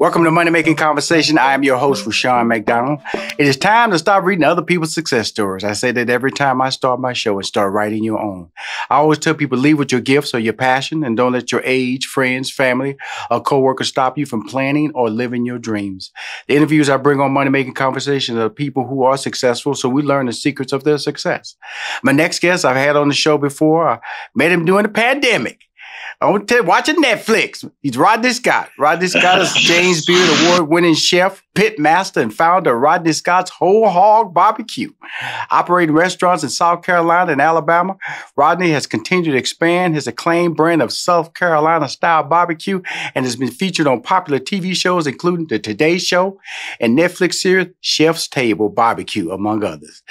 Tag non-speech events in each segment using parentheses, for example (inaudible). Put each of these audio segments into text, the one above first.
Welcome to Money Making Conversation. I am your host, Rushion McDonald. It is time to stop reading other people's success stories. I say that every time I start my show and start writing your own. I always tell people leave with your gifts or your passion and don't let your age, friends, family, or coworkers stop you from planning or living your dreams. The interviews I bring on Money Making Conversation are people who are successful, so we learn the secrets of their success. My next guest I've had on the show before, I met him during the pandemic. I'm tell, watching Netflix. He's Rodney Scott. Rodney Scott is (laughs) James Beard Award winning chef, pit master, and founder of Rodney Scott's Whole Hog Barbecue. Operating restaurants in South Carolina and Alabama, Rodney has continued to expand his acclaimed brand of South Carolina style barbecue and has been featured on popular TV shows, including The Today Show and Netflix series Chef's Table Barbecue, among others.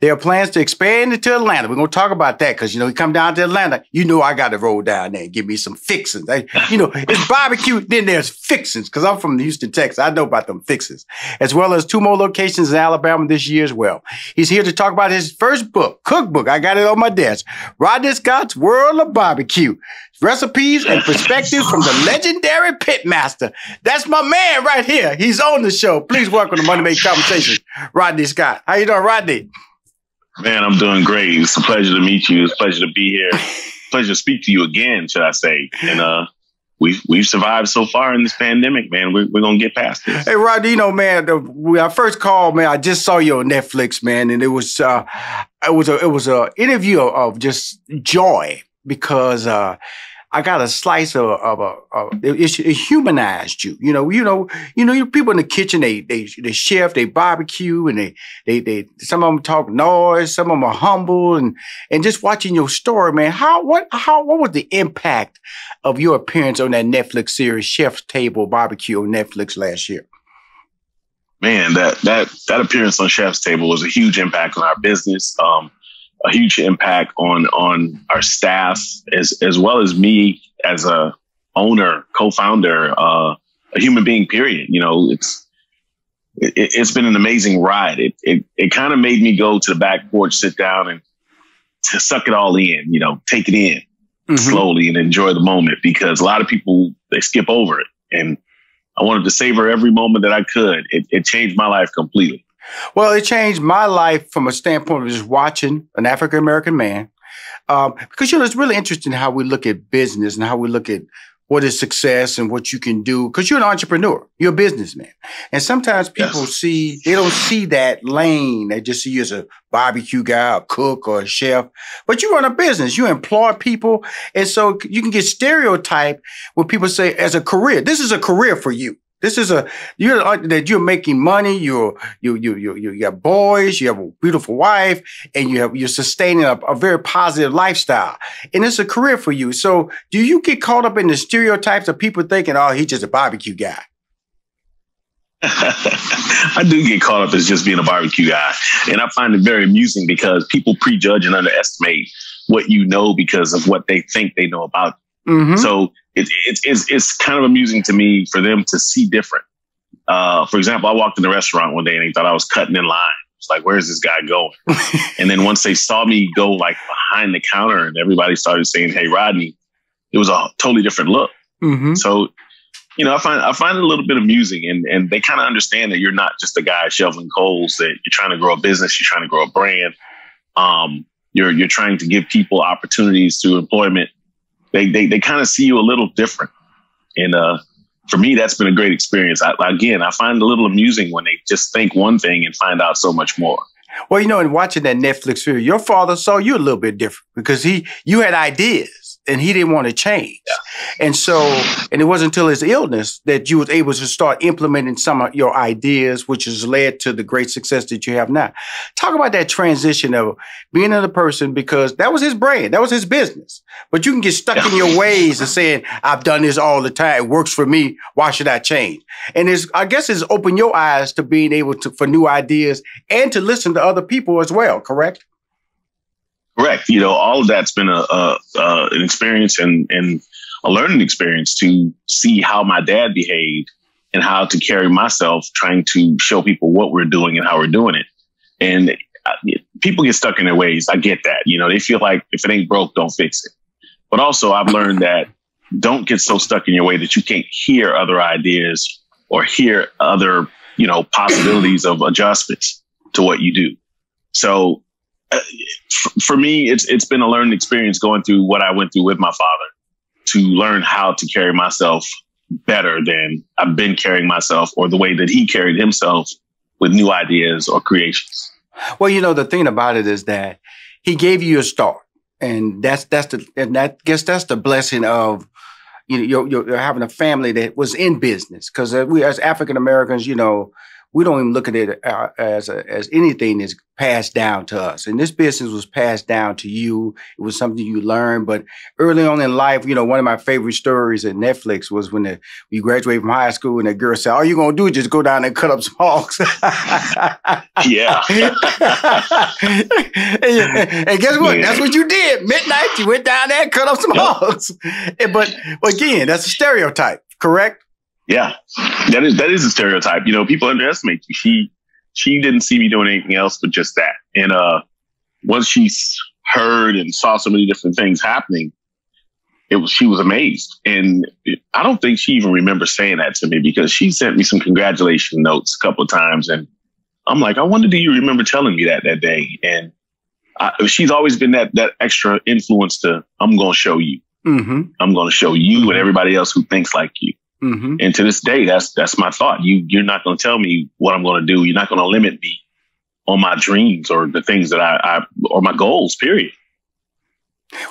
There are plans to expand into Atlanta. We're going to talk about that because, you know, you come down to Atlanta, you know I got to roll down there and give me me some fixins. I, you know, it's barbecue, then there's fixins, because I'm from Houston, Texas. I know about them fixins, as well as two more locations in Alabama this year as well. He's here to talk about his first book, cookbook. I got it on my desk. Rodney Scott's World of Barbecue. Recipes and perspectives from the legendary pitmaster. That's my man right here. He's on the show. Please welcome to Money Make Conversation, Rodney Scott. How you doing, Rodney? Man, I'm doing great. It's a pleasure to meet you. It's a pleasure to be here pleasure to speak to you again, should I say? And uh, we've we've survived so far in this pandemic, man. We're, we're gonna get past this. Hey, Rod, you know, man, the, when I first called, man, I just saw you on Netflix, man, and it was uh, it was a it was a interview of, of just joy because uh, I got a slice of, of a, of, it, it, humanized you. You know, you know, you know, you people in the kitchen, they, they, they chef, they barbecue and they, they, they, some of them talk noise, some of them are humble and, and just watching your story, man, how, what, how, what was the impact of your appearance on that Netflix series, Chef's Table Barbecue on Netflix last year? Man, that, that, that appearance on Chef's Table was a huge impact on our business. Um, a huge impact on on our staff as as well as me as a owner, co-founder, uh, a human being. Period. You know, it's it, has been an amazing ride. It it, it kind of made me go to the back porch, sit down, and to suck it all in. You know, take it in mm-hmm. slowly and enjoy the moment because a lot of people they skip over it, and I wanted to savor every moment that I could. It, it changed my life completely. Well, it changed my life from a standpoint of just watching an African American man. Um, because, you know, it's really interesting how we look at business and how we look at what is success and what you can do. Because you're an entrepreneur, you're a businessman. And sometimes people yes. see, they don't see that lane. They just see you as a barbecue guy, a cook, or a chef. But you run a business, you employ people. And so you can get stereotyped when people say, as a career, this is a career for you. This is a you're that you're making money. You're you you you you have boys. You have a beautiful wife, and you have you're sustaining a, a very positive lifestyle, and it's a career for you. So, do you get caught up in the stereotypes of people thinking, "Oh, he's just a barbecue guy"? (laughs) I do get caught up as just being a barbecue guy. And I find it very amusing because people prejudge and underestimate what you know because of what they think they know about. Mm-hmm. So it, it, it's, it's kind of amusing to me for them to see different. Uh, for example, I walked in the restaurant one day and they thought I was cutting in line. It's like, where's this guy going? (laughs) and then once they saw me go like behind the counter and everybody started saying, Hey, Rodney, it was a totally different look. Mm-hmm. So, you know, I find, I find it a little bit amusing and, and they kind of understand that you're not just a guy shoveling coals, that you're trying to grow a business, you're trying to grow a brand. Um, you're, you're trying to give people opportunities to employment they they, they kind of see you a little different. And uh, for me, that's been a great experience. I, again, I find it a little amusing when they just think one thing and find out so much more. Well, you know, in watching that Netflix series, your father saw you a little bit different because he you had ideas and he didn't want to change. Yeah. And so, and it wasn't until his illness that you was able to start implementing some of your ideas, which has led to the great success that you have now. Talk about that transition of being another person because that was his brand, that was his business. But you can get stuck yeah. in your ways of saying, I've done this all the time. It works for me. Why should I change? And it's, I guess it's open your eyes to being able to, for new ideas and to listen to other people as well, correct? Correct. You know, all of that's been a, a, an experience and and a learning experience to see how my dad behaved and how to carry myself, trying to show people what we're doing and how we're doing it. And uh, people get stuck in their ways. I get that. You know, they feel like if it ain't broke, don't fix it. But also, I've learned that don't get so stuck in your way that you can't hear other ideas or hear other, you know, possibilities of adjustments to what you do. So for me, it's it's been a learning experience going through what I went through with my father to learn how to carry myself better than I've been carrying myself or the way that he carried himself with new ideas or creations. Well, you know, the thing about it is that he gave you a start. And that's that's the and that guess that's the blessing of you know you're, you're having a family that was in business because uh, we as African Americans, you know, we don't even look at it uh, as a, as anything that's passed down to us. And this business was passed down to you. It was something you learned. But early on in life, you know, one of my favorite stories at Netflix was when the, we graduated from high school and the girl said, "All you're gonna do is just go down and cut up some hogs." (laughs) yeah. (laughs) and, and, guess what? Yeah. That's what you did. Midnight, you went down there and cut up some yep. hogs. but again, that's a stereotype, correct? Yeah, that is that is a stereotype. You know, people underestimate you. She she didn't see me doing anything else but just that. And uh, once she heard and saw so many different things happening, it was she was amazed. And I don't think she even remembers saying that to me because she sent me some congratulation notes a couple of times, and I'm like, I wonder, do you remember telling me that that day? And I, she's always been that that extra influence to I'm going to show you. Mm-hmm. I'm going to show you and everybody else who thinks like you. Mm-hmm. And to this day, that's that's my thought. You you're not going to tell me what I'm going to do. You're not going to limit me on my dreams or the things that I, I or my goals. Period.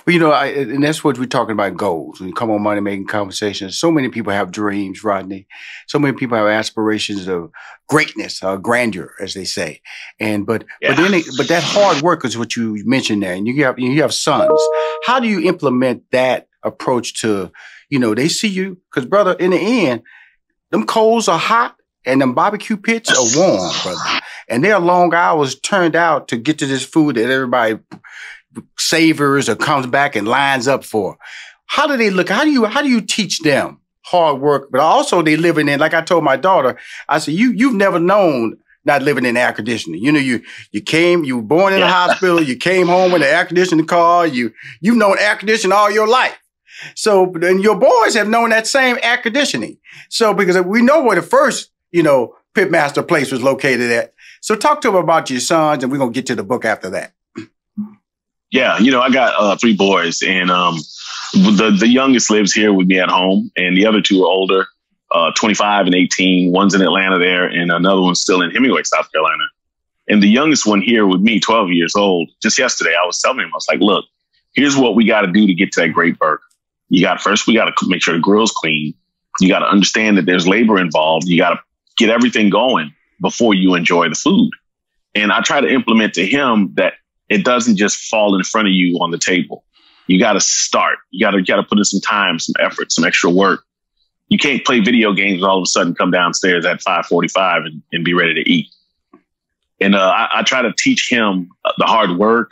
Well, you know, I, and that's what we're talking about goals. When you come on money making conversations, so many people have dreams, Rodney. So many people have aspirations of greatness, uh, grandeur, as they say. And but yeah. but then it, but that hard work is what you mentioned there, and you have you have sons. How do you implement that approach to you know, they see you because, brother, in the end, them coals are hot and them barbecue pits are warm, brother. And their long hours turned out to get to this food that everybody savors or comes back and lines up for. How do they look? How do you how do you teach them hard work? But also they living in, like I told my daughter, I said, you you've never known not living in air conditioning. You know, you you came, you were born in a hospital, you came home with an air conditioning car, you you've known air conditioning all your life. So, and your boys have known that same air conditioning. So, because we know where the first, you know, pitmaster place was located at. So, talk to them about your sons, and we're gonna get to the book after that. Yeah, you know, I got uh, three boys, and um, the the youngest lives here with me at home, and the other two are older, uh, 25 and 18. One's in Atlanta there, and another one's still in Hemingway, South Carolina. And the youngest one here with me, 12 years old, just yesterday, I was telling him, I was like, look, here's what we got to do to get to that great burger. You got first, we got to make sure the grill's clean. You got to understand that there's labor involved. You got to get everything going before you enjoy the food. And I try to implement to him that it doesn't just fall in front of you on the table. You got to start. You got to got to put in some time, some effort, some extra work. You can't play video games and all of a sudden come downstairs at 5:45 and, and be ready to eat. And uh, I, I, try to teach him the hard work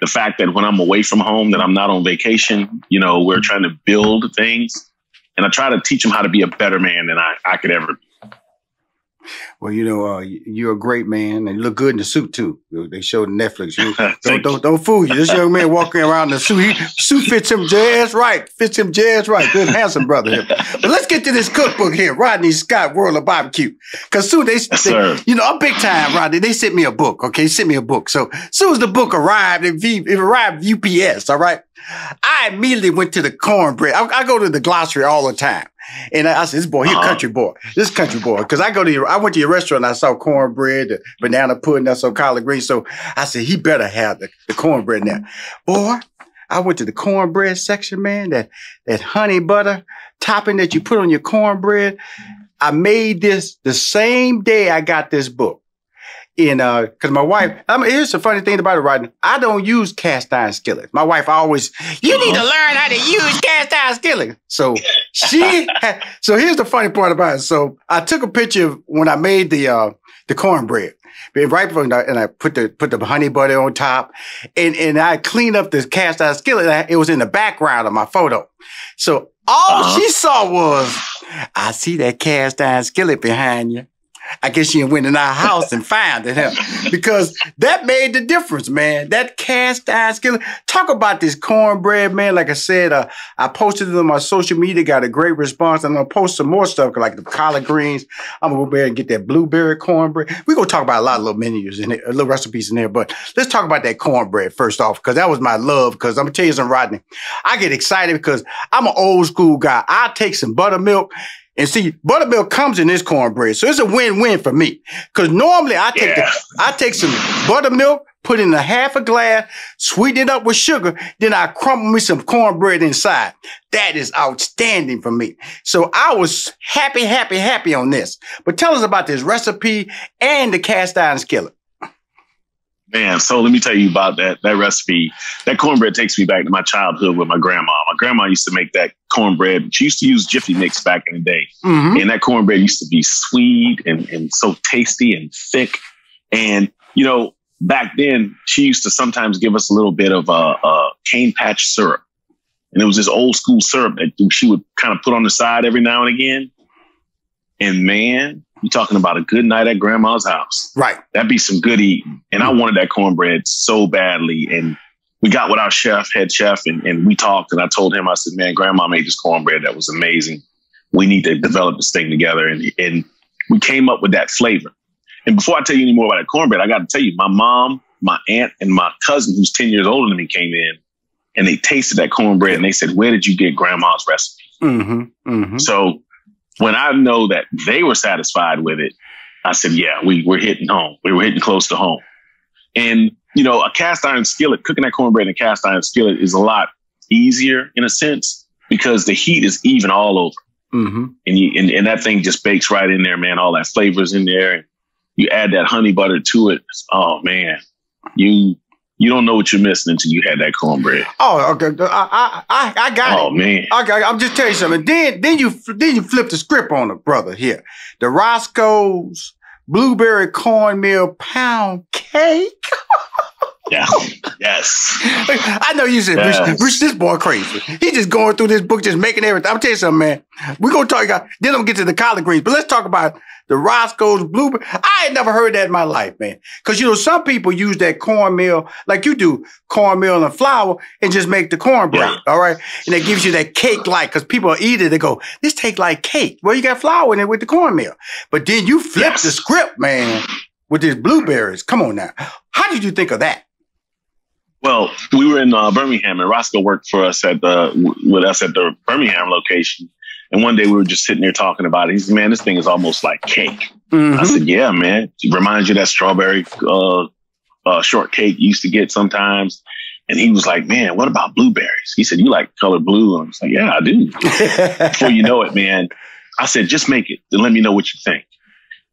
the fact that when I'm away from home, that I'm not on vacation, you know, we're trying to build things. And I try to teach them how to be a better man than I, I could ever be. Well, you know, uh, you're a great man, and you look good in the suit too. They showed Netflix. You, (laughs) don't, don't don't fool you. This young man walking around in the suit, he, suit fits him jazz right. Fits him jazz right. Good, handsome brother. Here. But let's get to this cookbook here, Rodney Scott, World of Barbecue. Because soon they, they you know, I'm big time, Rodney. They sent me a book. Okay, they sent me a book. So as soon as the book arrived, it, it arrived UPS. All right, I immediately went to the cornbread. I, I go to the glossary all the time. And I, I said, this boy, he uh-huh. a country boy. This country boy. Cause I go to your, I went to your restaurant. and I saw cornbread, the banana pudding. I saw collard greens. So I said, he better have the, the cornbread now. Boy, I went to the cornbread section, man. That, that honey butter topping that you put on your cornbread. I made this the same day I got this book in uh because my wife I mean, here's the funny thing about it right I don't use cast iron skillets. My wife always, you need to learn how to use cast iron skillet. So she (laughs) had, so here's the funny part about it. So I took a picture of when I made the uh the cornbread. Right from the, and I put the put the honey butter on top, and and I cleaned up the cast iron skillet. It was in the background of my photo. So all uh-huh. she saw was, I see that cast iron skillet behind you. I guess she went in our house and found it? Because that made the difference, man. That cast iron skillet. Talk about this cornbread, man. Like I said, uh, I posted it on my social media, got a great response. I'm gonna post some more stuff like the collard greens. I'm gonna go there and get that blueberry cornbread. We're gonna talk about a lot of little menus in there, little recipes in there, but let's talk about that cornbread first off, because that was my love. Because I'm gonna tell you something, Rodney. I get excited because I'm an old school guy. I take some buttermilk and see, buttermilk comes in this cornbread. So it's a win-win for me. Cause normally I take yeah. the, I take some buttermilk, put in a half a glass, sweeten it up with sugar, then I crumble me some cornbread inside. That is outstanding for me. So I was happy, happy, happy on this. But tell us about this recipe and the cast iron skillet. Man, so let me tell you about that that recipe. That cornbread takes me back to my childhood with my grandma. Grandma used to make that cornbread. She used to use Jiffy Mix back in the day. Mm-hmm. And that cornbread used to be sweet and, and so tasty and thick. And, you know, back then, she used to sometimes give us a little bit of a uh, uh, cane patch syrup. And it was this old school syrup that she would kind of put on the side every now and again. And man, you're talking about a good night at grandma's house. Right. That'd be some good eating. And I wanted that cornbread so badly. And we got with our chef, head chef, and, and we talked. And I told him, I said, man, grandma made this cornbread that was amazing. We need to develop this thing together. And, and we came up with that flavor. And before I tell you any more about that cornbread, I got to tell you, my mom, my aunt, and my cousin, who's 10 years older than me, came in and they tasted that cornbread and they said, where did you get grandma's recipe? Mm-hmm, mm-hmm. So when I know that they were satisfied with it, I said, yeah, we were hitting home. We were hitting close to home. And, you know, a cast iron skillet, cooking that cornbread in a cast iron skillet is a lot easier in a sense because the heat is even all over. Mm-hmm. And, you, and, and that thing just bakes right in there, man. All that flavors in there. And you add that honey butter to it. Oh, man. You you don't know what you're missing until you had that cornbread. Oh, okay. I I I got oh, it. Oh man. Okay, I'm just telling you something. Then then you then you flip the script on the brother here. The Roscoe's blueberry cornmeal pound cake. (laughs) Yeah. (laughs) Yes. I know you said, yes. Rich, Rich, this boy crazy. He just going through this book, just making everything. I'm tell you something, man. We're gonna talk about then I'm gonna get to the collard greens, but let's talk about the Roscoe's blueberry. I ain't never heard that in my life, man. Cause you know, some people use that cornmeal, like you do, cornmeal and flour, and just make the cornbread. Yeah. All right. And it gives you that cake like, cause people eat it, they go, this tastes like cake. Well, you got flour in it with the cornmeal. But then you flip yes. the script, man, with these blueberries. Come on now. How did you think of that? Well, we were in uh, Birmingham, and Roscoe worked for us at the with us at the Birmingham location. And one day we were just sitting there talking about it. He said, "Man, this thing is almost like cake." Mm-hmm. I said, "Yeah, man. It reminds you that strawberry uh, uh, shortcake you used to get sometimes." And he was like, "Man, what about blueberries?" He said, "You like color blue?" And I was like, "Yeah, I do." (laughs) Before you know it, man, I said, "Just make it and let me know what you think."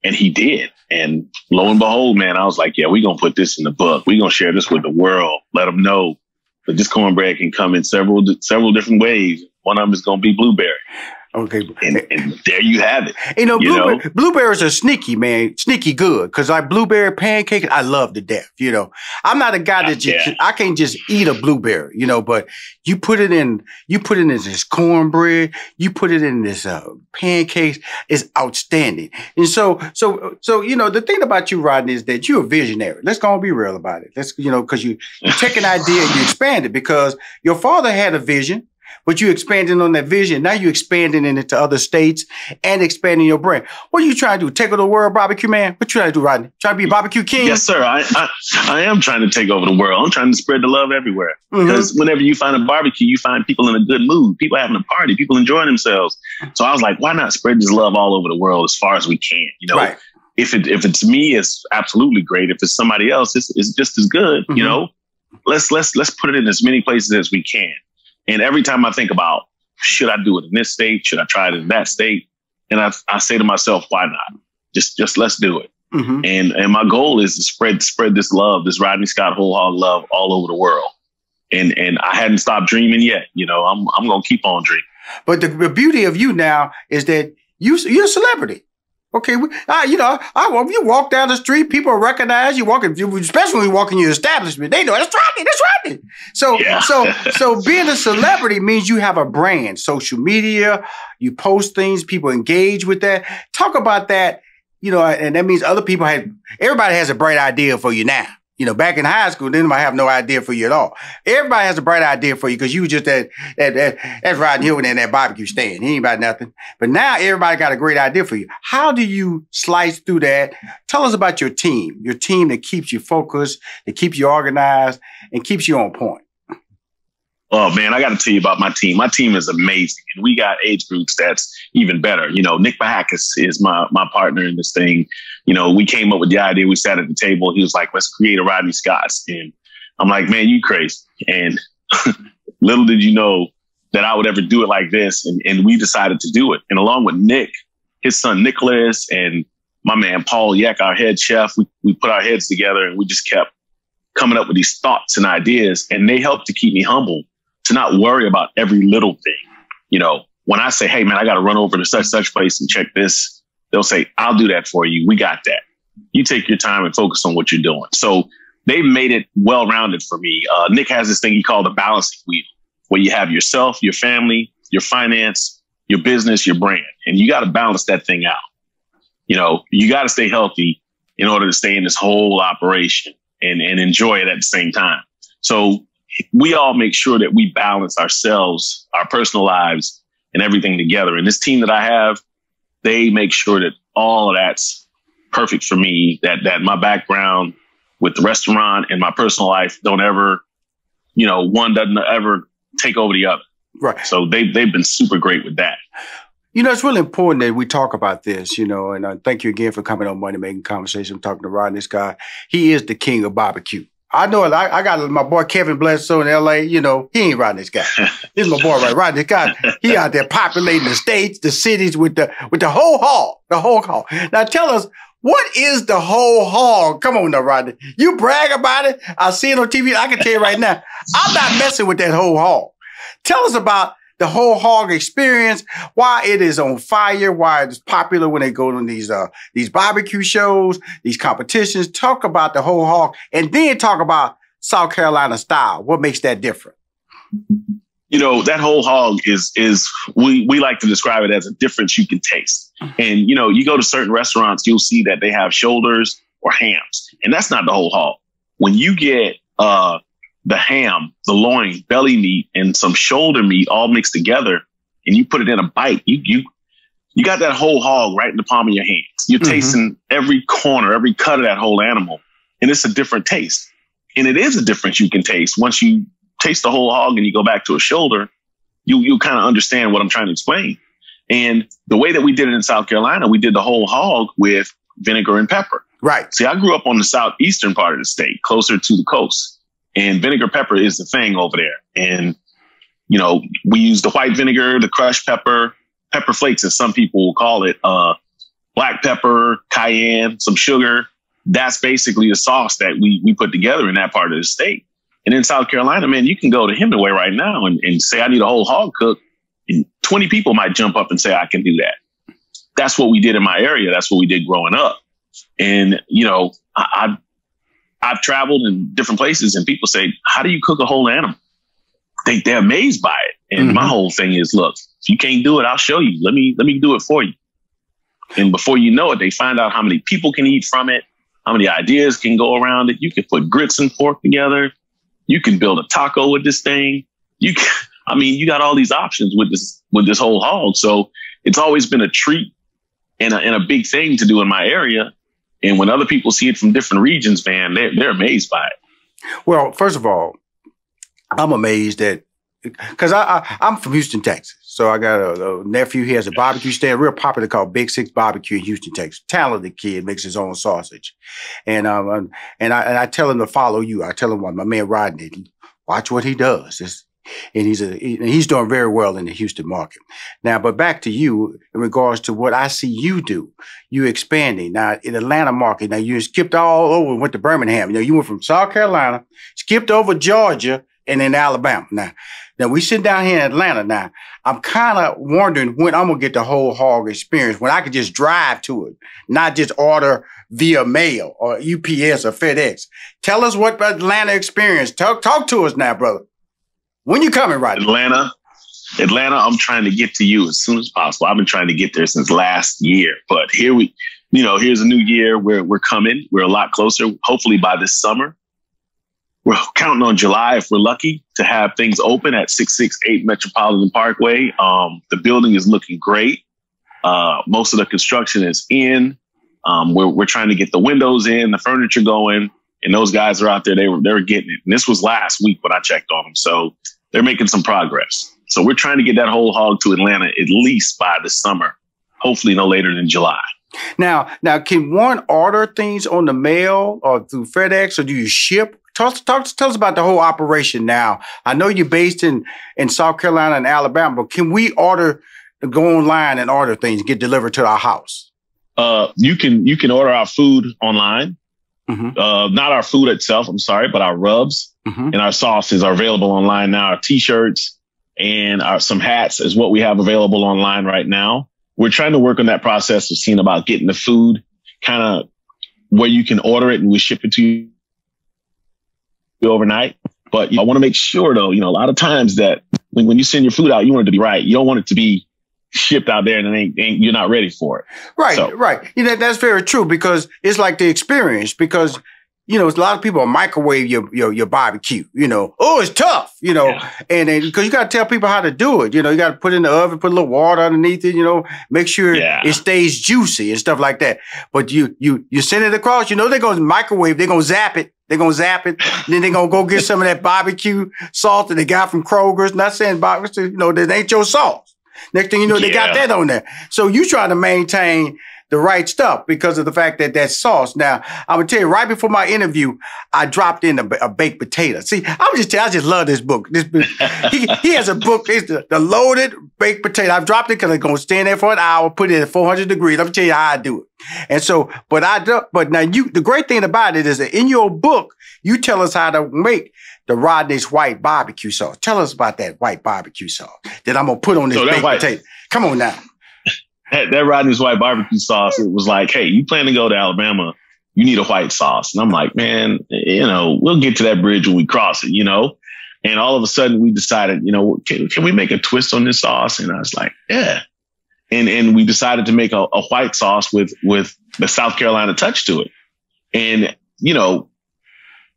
And he did. And lo and behold, man, I was like, yeah, we're going to put this in the book. We're going to share this with the world. Let them know that this cornbread can come in several, several different ways. One of them is going to be blueberry. Okay. And, and, there you have it. You know, you blueberry, know? blueberries are sneaky, man. Sneaky good. Cause like blueberry pancake, I love to death. You know, I'm not a guy that just, yeah. I can't just eat a blueberry, you know, but you put it in, you put it in this cornbread, you put it in this uh, pancakes, it's outstanding. And so, so, so, you know, the thing about you, Rodney, is that you're a visionary. Let's go and be real about it. Let's, you know, cause you, you take an idea and you (laughs) expand it because your father had a vision but you expanding on that vision. Now you expanding it into other states and expanding your brand. What are you trying to do? Take over the world, barbecue man? What you trying to do, Rodney? Trying to be a barbecue king? Yes, sir. I, I, I am trying to take over the world. I'm trying to spread the love everywhere. Mm-hmm. Because whenever you find a barbecue, you find people in a good mood, people having a party, people enjoying themselves. So I was like, why not spread this love all over the world as far as we can? You know, right. if it if it's me, it's absolutely great. If it's somebody else, it's, it's just as good. Mm-hmm. You know, let's let's let's put it in as many places as we can. And every time I think about, should I do it in this state? Should I try it in that state? And I, I say to myself, why not? Just, just let's do it. Mm-hmm. And, and my goal is to spread, spread this love, this Rodney Scott whole hog love all over the world. And, and I hadn't stopped dreaming yet. You know, I'm, I'm going to keep on dreaming. But the, the beauty of you now is that you, you're a celebrity. Okay, uh, you know, I, you walk down the street, people recognize you walking, especially when you walk in your establishment. They know that's Rodney, that's Rodney. So, yeah. so, (laughs) so being a celebrity means you have a brand, social media, you post things, people engage with that. Talk about that. you know, and that means other people have. everybody has a bright idea for you now. You know, back in high school, then I have no idea for you at all. Everybody has a bright idea for you because you were just that, that, that, that's riding here in that barbecue stand. He ain't about nothing. But now everybody got a great idea for you. How do you slice through that? Tell us about your team, your team that keeps you focused, that keeps you organized, and keeps you on point. Oh man, I got to tell you about my team. My team is amazing, and we got age groups that's even better. You know, Nick Pihakis is my my partner in this thing. You know, we came up with the idea. We sat at the table. He was like, "Let's create a Rodney Scott." And I'm like, "Man, you crazy!" And (laughs) little did you know that I would ever do it like this. And, and we decided to do it. And along with Nick, his son Nicholas, and my man Paul Yeck, our head chef, we we put our heads together and we just kept coming up with these thoughts and ideas. And they helped to keep me humble to not worry about every little thing. You know, when I say, hey, man, I got to run over to such, such place and check this, they'll say, I'll do that for you. We got that. You take your time and focus on what you're doing. So they've made it well rounded for me. Uh, Nick has this thing he called the balancing wheel, where you have yourself, your family, your finance, your business, your brand, and you got to balance that thing out. You know, you got to stay healthy in order to stay in this whole operation and, and enjoy it at the same time. So we all make sure that we balance ourselves, our personal lives, and everything together. And this team that I have, they make sure that all of that's perfect for me. That that my background with the restaurant and my personal life don't ever, you know, one doesn't ever take over the other. Right. So they they've been super great with that. You know, it's really important that we talk about this, you know, and uh, thank you again for coming on Money Making Conversation. I'm talking to Rodney Scott. He is the king of barbecue. I know it. I, I, got my boy Kevin Bludso in L.A. You know, he ain't riding this guy. (laughs) this is my boy, right? Riding this guy. He out there populating the states, the cities with the with the whole hog, the whole hog. Now tell us, what is the whole hog? Come on now, Rodney. You brag about it. I see it on TV. I can tell you right now, I'm not messing with that whole hog. Tell us about the whole hog experience, why it is on fire, why it's popular when they go to these uh these barbecue shows, these competitions. Talk about the whole hog, and then talk about South Carolina style. What makes that different? You know, that whole hog is is we we like to describe it as a difference you can taste. And you know, you go to certain restaurants, you'll see that they have shoulders or hams, and that's not the whole hog. When you get uh the ham, the loin, belly meat, and some shoulder meat all mixed together, and you put it in a bite, you you you got that whole hog right in the palm of your hands. You're mm-hmm. tasting every corner, every cut of that whole animal, and it's a different taste. And it is a difference you can taste once you taste the whole hog and you go back to a shoulder. You you kind of understand what I'm trying to explain. And the way that we did it in South Carolina, we did the whole hog with vinegar and pepper. Right. See, I grew up on the southeastern part of the state, closer to the coast. And vinegar pepper is the thing over there. And, you know, we use the white vinegar, the crushed pepper, pepper flakes, as some people will call it, uh, black pepper, cayenne, some sugar. That's basically the sauce that we, we put together in that part of the state. And in South Carolina, man, you can go to Hemingway right now and, and say, I need a whole hog cook. And 20 people might jump up and say, I can do that. That's what we did in my area. That's what we did growing up. And, you know, I, I've traveled in different places and people say, how do you cook a whole animal? They, they're amazed by it. And mm-hmm. my whole thing is, look, if you can't do it, I'll show you. Let me, let me do it for you. And before you know it, they find out how many people can eat from it, how many ideas can go around it. You can put grits and pork together. You can build a taco with this thing. You can, (laughs) I mean, you got all these options with this, with this whole hog. So it's always been a treat and a, and a big thing to do in my area. And when other people see it from different regions, man, they're, they're amazed by it. Well, first of all, I'm amazed that because I, I am from Houston, Texas. So I got a, a, nephew. He has a barbecue stand, real popular called Big Six Barbecue in Houston, Texas. Talented kid, makes his own sausage, and um and I and I tell him to follow you. I tell him what my man Rodney, watch what he does. It's and he's a he's doing very well in the Houston market. Now, but back to you in regards to what I see you do, you expanding now in Atlanta market. Now you skipped all over and went to Birmingham. You know, you went from South Carolina, skipped over Georgia, and then Alabama. Now, now we sit down here in Atlanta. Now, I'm kind of wondering when I'm gonna get the whole hog experience when I could just drive to it, not just order via mail or UPS or FedEx. Tell us what Atlanta experience. Talk talk to us now, brother. When you coming, right? Atlanta. Atlanta, I'm trying to get to you as soon as possible. I've been trying to get there since last year, but here we, you know, here's a new year where we're coming. We're a lot closer. Hopefully by this summer, we're counting on July if we're lucky to have things open at 668 Metropolitan Parkway. Um, the building is looking great. Uh, most of the construction is in. Um, we're, we're trying to get the windows in, the furniture going, and those guys are out there. They were they were getting it. And this was last week when I checked on them, so they're making some progress. So we're trying to get that whole hog to Atlanta at least by the summer. Hopefully, no later than July. Now, now, can one order things on the mail or through FedEx, or do you ship? Talk, talk, tell us about the whole operation now. I know you're based in, in South Carolina and Alabama, but can we order, go online and order things, get delivered to our house? Uh, you can you can order our food online. Mm-hmm. Uh, not our food itself, I'm sorry, but our rubs mm-hmm. and our sauces are available online now. Our t-shirts and our, some hats is what we have available online right now. We're trying to work on that process of seeing about getting the food kind of where you can order it and we ship it to you overnight. But you know, I want to make sure though, you know, a lot of times that when, when you send your food out, you want it to be right. You don't want it to be shipped out there and ain't, ain't, you're not ready for it. Right, so. right. You know, that's very true because it's like the experience because you know, a lot of people microwave your, your, your barbecue, you know, oh, it's tough, you know, yeah. and then because you got to tell people how to do it, you know, you got to put it in the oven, put a little water underneath it, you know, make sure yeah. it stays juicy and stuff like that. But you, you, you send it across, you know, they're to microwave, they're going to zap it. They're gonna zap it. then they're gonna go get some of that barbecue salt that they got from Kroger's. Not saying barbecue, you know, that ain't your sauce. Next thing you know, they yeah. got that on there. So you try to maintain the right stuff because of the fact that that sauce. Now, I would tell you, right before my interview, I dropped in a, a baked potato. See, I'm just telling, I just love this book. This he, he has a book. It's the, the loaded baked potato. I've dropped it because it's gonna stand there for an hour, put it at 400 degrees. I'm gonna tell you how I do it. And so, but I do, but now you, the great thing about it is that in your book, you tell us how to make the Rodney's white barbecue sauce. Tell us about that white barbecue sauce that I'm gonna put on this so baked white, potato. Come on now that, that Rodney's white barbecue sauce, it was like, hey, you plan to go to Alabama, you need a white sauce. And I'm like, man, you know, we'll get to that bridge when we cross it, you know? And all of a sudden we decided, you know, can, can we make a twist on this sauce? And I was like, yeah. And, and we decided to make a, a white sauce with, with the South Carolina touch to it. And, you know,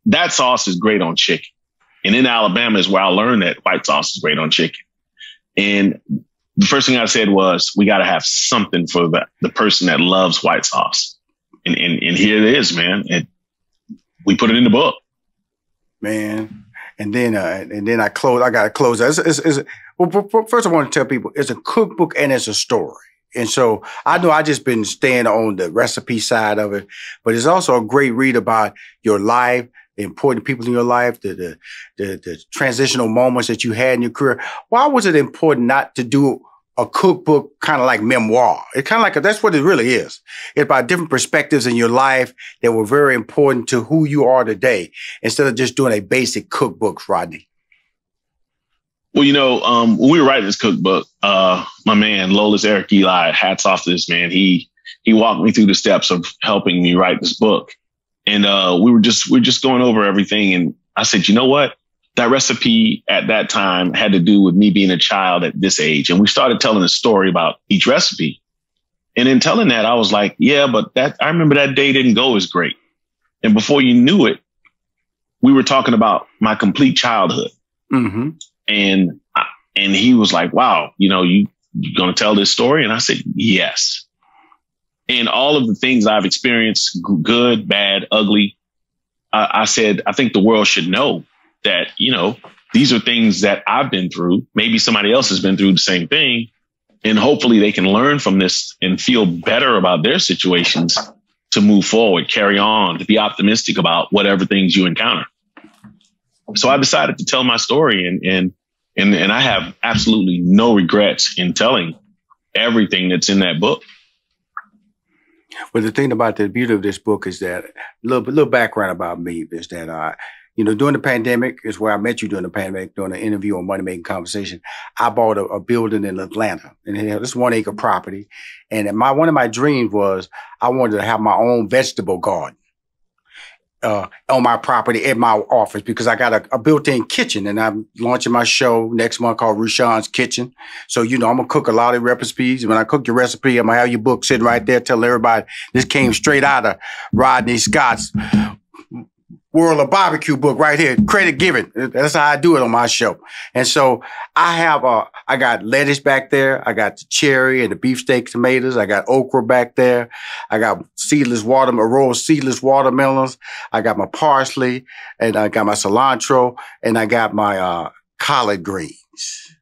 that sauce is great on chicken. And in Alabama is where I learned that white sauce is great on chicken. And the first thing I said was, we got to have something for the, the person that loves white sauce. And, and, and here it is, man. And we put it in the book. Man. And then, uh, and then I close, I got to close. It's, it's, it's, well, first I want to tell people it's a cookbook and it's a story. And so I know I just been staying on the recipe side of it, but it's also a great read about your life, the important people in your life, the, the, the, the transitional moments that you had in your career. Why was it important not to do a cookbook, kind of like memoir. It's kind of like a, that's what it really is. It's about different perspectives in your life that were very important to who you are today, instead of just doing a basic cookbook, Rodney. Well, you know, um, when we were writing this cookbook, uh, my man Lolis Eric Elie, hats off to this man. He he walked me through the steps of helping me write this book, and uh, we were just we are just going over everything. And I said, you know what? That recipe at that time had to do with me being a child at this age. And we started telling a story about each recipe. And in telling that, I was like, yeah, but that I remember that day didn't go as great. And before you knew it, we were talking about my complete childhood. Mm-hmm. And and he was like, wow, you know, you you gonna tell this story? And I said, yes. And all of the things I've experienced, good, bad, ugly, I, I said, I think the world should know that, you know, these are things that I've been through. Maybe somebody else has been through the same thing. And hopefully they can learn from this and feel better about their situations to move forward, carry on, to be optimistic about whatever things you encounter. So I decided to tell my story and, and, and, and I have absolutely no regrets in telling everything that's in that book. Well, the thing about the beauty of this book is that a little, little background about me is that I, you know, during the pandemic is where I met you during the pandemic, during an interview on Money Making Conversation. I bought a, a building in Atlanta and it had this one acre property. And my, one of my dreams was I wanted to have my own vegetable garden. uh, on my property at my office because I got a, a, built-in kitchen and I'm launching my show next month called Rushion's Kitchen. So, you know, I'm gonna cook a lot of recipes. When I cook your recipe, I'm gonna have your book sitting right there, tell everybody this came straight out of Rodney Scott's World of Barbecue book right here. Credit given. That's how I do it on my show. And so I have a, I got lettuce back there. I got the cherry and the beefsteak tomatoes. I got okra back there. I got seedless watermelon, row of seedless watermelons. I got my parsley and I got my cilantro and I got my uh collard greens.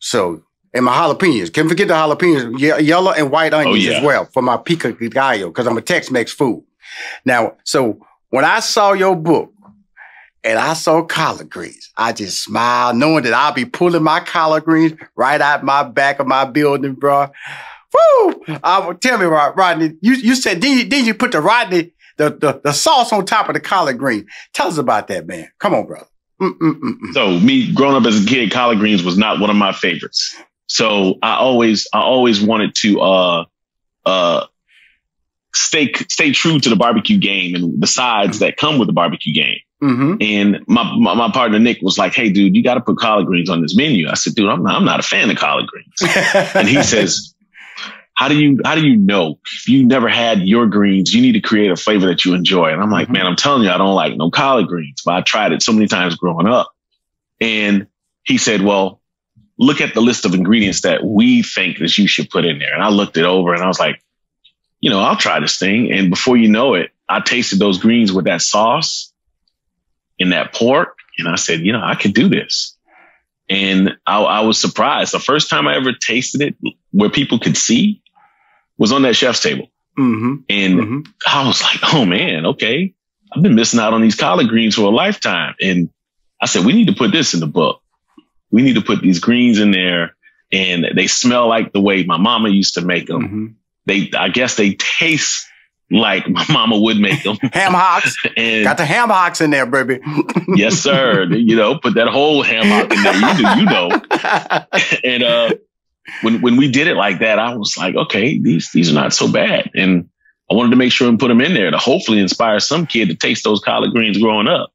So and my jalapenos. Can't forget the jalapenos, yellow and white onions oh, yeah. as well for my pico de gallo because I'm a Tex-Mex food. Now, so when I saw your book and I saw collard greens, I just smiled, knowing that I'll be pulling my collard greens right out my back of my building, bro. Woo! Tell me, Rodney, you, you said, did you, did you put the Rodney, the, the, the sauce on top of the collard green? Tell us about that, man. Come on, brother. Mm-mm-mm. So me growing up as a kid, collard greens was not one of my favorites. So I always, I always wanted to, uh, uh, stay stay true to the barbecue game and the sides that come with the barbecue game. Mm-hmm. And my, my, my partner Nick was like, "Hey, dude, you got to put collard greens on this menu." I said, "Dude, I'm not I'm not a fan of collard greens." (laughs) and he says, "How do you how do you know if you never had your greens? You need to create a flavor that you enjoy." And I'm like, mm-hmm. "Man, I'm telling you, I don't like no collard greens, but I tried it so many times growing up." And he said, "Well." Look at the list of ingredients that we think that you should put in there. And I looked it over and I was like, you know, I'll try this thing. And before you know it, I tasted those greens with that sauce and that pork. And I said, you know, I could do this. And I, I was surprised. The first time I ever tasted it where people could see was on that chef's table. Mm-hmm. And mm-hmm. I was like, oh man, okay. I've been missing out on these collard greens for a lifetime. And I said, we need to put this in the book. We need to put these greens in there and they smell like the way my mama used to make them. Mm-hmm they I guess they taste like my mama would make them. (laughs) ham hocks. and got the ham hocks in there, baby. (laughs) yes, sir. You know, put that whole ham hock in there. You do, you know. (laughs) and uh when when we did it like that, I was like, okay, these these are not so bad. And I wanted to make sure and put them in there to hopefully inspire some kid to taste those collard greens growing up.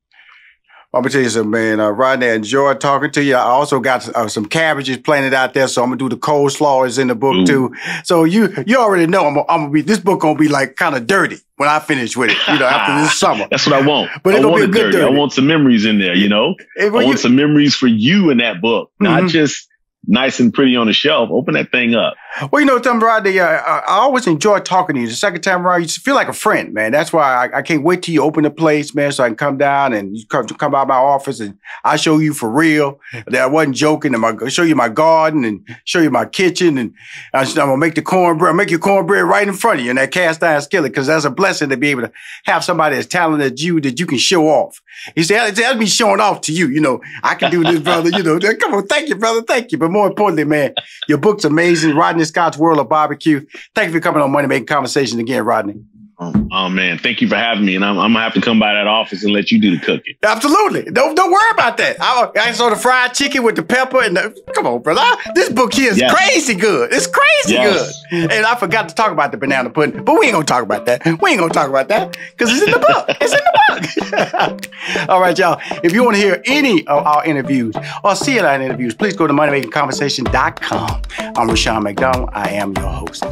I'm gonna tell you something, man. Uh, Rodney, I enjoyed talking to you. I also got uh, some cabbages planted out there, so I'm gonna do the coleslaw is in the book Ooh. too. So you you already know I'm, I'm, gonna be this book gonna be like kind of dirty when I finish with it. You know, after this (laughs) summer. That's what I want. But be a good dirty. dirty. I want some memories in there. You know, I want you, some memories for you in that book, not mm-hmm. just nice and pretty on the shelf. Open that thing up. Well, you know, Tom Rodney, uh, I always enjoy talking to you. The second time around, you feel like a friend, man. That's why I, I, can't wait till you open the place, man, so I can come down and you come, come by my office and I show you for real that I wasn't joking. And I show you my garden and show you my kitchen and I, am gonna make the cornbread, make your cornbread right in front of you in that cast iron skillet because that's a blessing to be able to have somebody as talented as you that you can show off. He said, that's me showing off to you. You know, I can do this, brother. You know, (laughs) come on, thank you, brother, thank you. But more importantly, man, your book's amazing. Rodney Scott's World of Barbecue. Thank you for coming on Money Making Conversation again, Rodney. Oh, oh, man, thank you for having me, and I'm, I'm, gonna have to come by that office and let you do the cooking. Absolutely, don't don't worry about that. I, I saw the fried chicken with the pepper and the, come on, brother. This book here is yes. crazy good. It's crazy yes. good, and I forgot to talk about the banana pudding, but we ain't gonna talk about that. We ain't gonna talk about that because it's in the book. It's in the book. (laughs) All right, y'all. If you want to hear any of our interviews or see our interviews, please go to moneymakingconversation.com. I'm Rushion McDonald. I am your host.